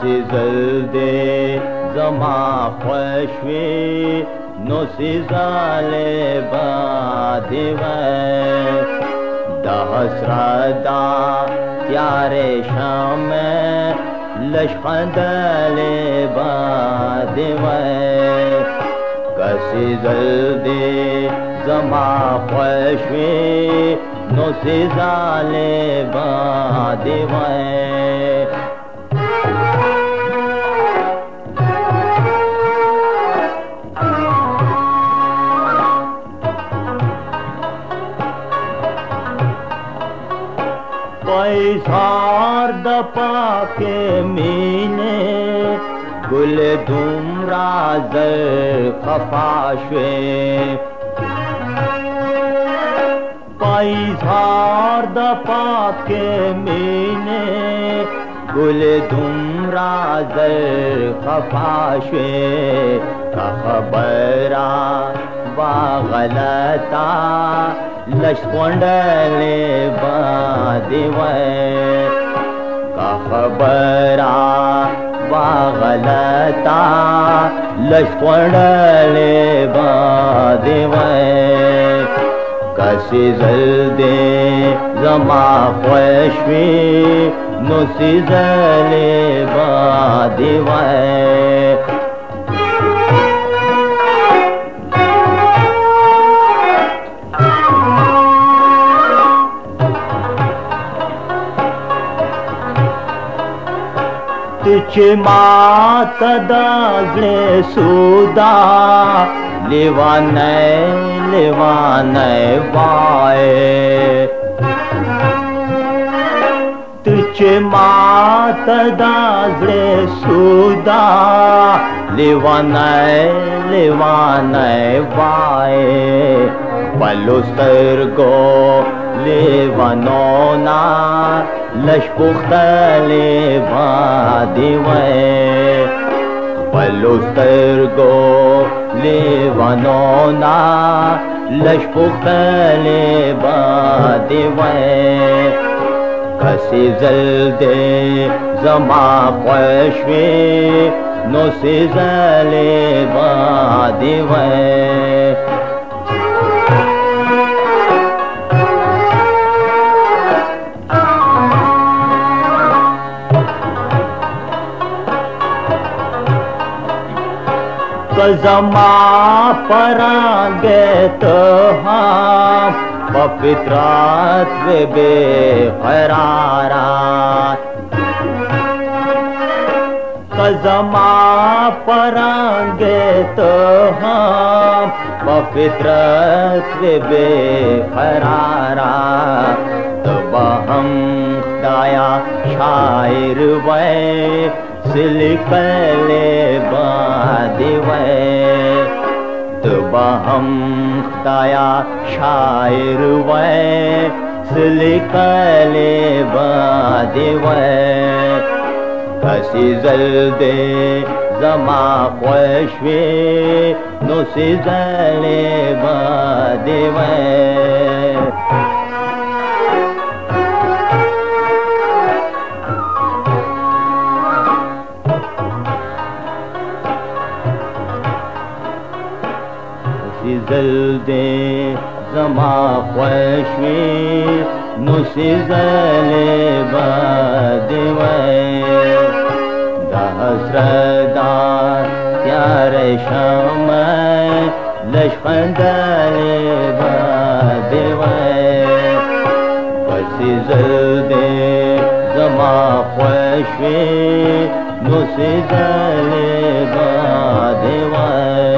سی زل دی زما خوشوی نو سی زالی با دیوی دا حسرت دا تیار شام لشخندل با دیوی کسی زل دی زما خوشوی نو سی زالی با دیوی निसार दपा मीने गुल धूमराज खफाशे पाईसार दपा मीने गुल धूमराज खफाशे खबरा با غلطا لش کونډلې باندې وای کا خبره با غلطا لش کونډلې باندې وای کسي زل دې زما خوښوي نو سي زلې باندې وای तुझे मात दागले सुदा लेवा नय लेवा नय बाय तिचे मात दागले सुदा लेवा नय लेवा पल् गो ले वनो नास्पुले बाधिवा पल् स्तर गो ले वनो زما ते نو जले जमापशी कलजामा परांगे तो हां पवित्रत्व बे हैरारा कलजामा परांगे तो हां पवित्रत्व बे हैरारा तो हम दैया शायर वए सिलिपले बाधिवै दुबहम दया शायरुवै सिलिपले बाधिवै कसी जल्दे जमा पैश्वे नोसी जले बाधिवै ګل دې زما خوښوي نو سي زلې باد وای د حسرت تیار شم لشخندلې باد وای بس زل دې زما خوښوي نو سي زلې باد وای